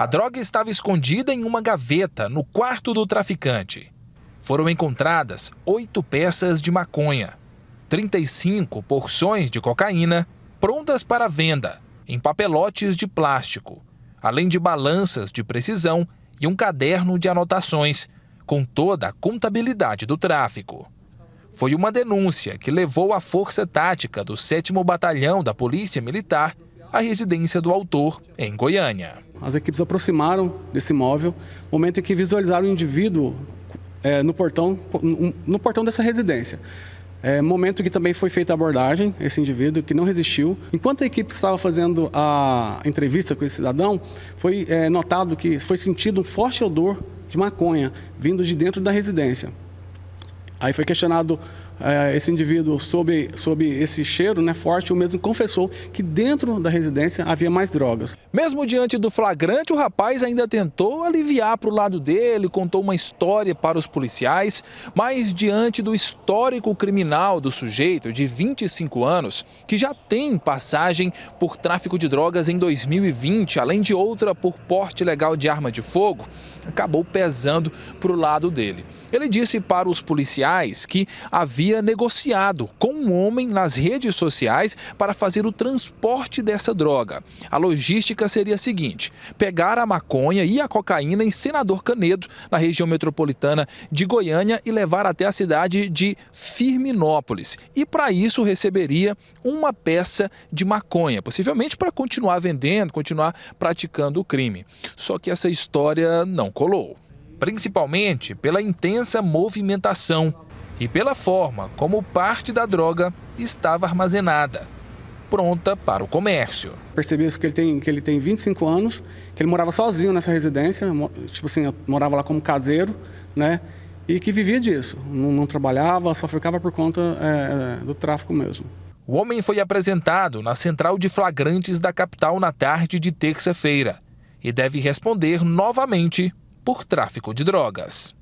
A droga estava escondida em uma gaveta no quarto do traficante. Foram encontradas oito peças de maconha, 35 porções de cocaína prontas para venda, em papelotes de plástico, além de balanças de precisão e um caderno de anotações, com toda a contabilidade do tráfico. Foi uma denúncia que levou a força tática do 7 Batalhão da Polícia Militar à residência do autor, em Goiânia. As equipes aproximaram desse imóvel, momento em que visualizaram o indivíduo é, no, portão, no portão dessa residência. É, momento que também foi feita a abordagem, esse indivíduo que não resistiu. Enquanto a equipe estava fazendo a entrevista com esse cidadão, foi é, notado que foi sentido um forte odor de maconha vindo de dentro da residência. Aí foi questionado é, esse indivíduo sob, sob esse cheiro né, forte, o mesmo confessou que dentro da residência havia mais drogas. Mesmo diante do flagrante, o rapaz ainda tentou aliviar para o lado dele, contou uma história para os policiais, mas diante do histórico criminal do sujeito de 25 anos, que já tem passagem por tráfico de drogas em 2020, além de outra por porte legal de arma de fogo, acabou pesando para o lado dele. Ele disse para os policiais que havia havia negociado com um homem nas redes sociais para fazer o transporte dessa droga. A logística seria a seguinte: pegar a maconha e a cocaína em Senador Canedo, na região metropolitana de Goiânia, e levar até a cidade de Firminópolis. E para isso receberia uma peça de maconha, possivelmente para continuar vendendo, continuar praticando o crime. Só que essa história não colou principalmente pela intensa movimentação e pela forma como parte da droga estava armazenada, pronta para o comércio. Percebi que ele tem que ele tem 25 anos, que ele morava sozinho nessa residência, tipo assim, morava lá como caseiro, né? E que vivia disso, não, não trabalhava, só ficava por conta é, do tráfico mesmo. O homem foi apresentado na central de flagrantes da capital na tarde de terça-feira e deve responder novamente por tráfico de drogas.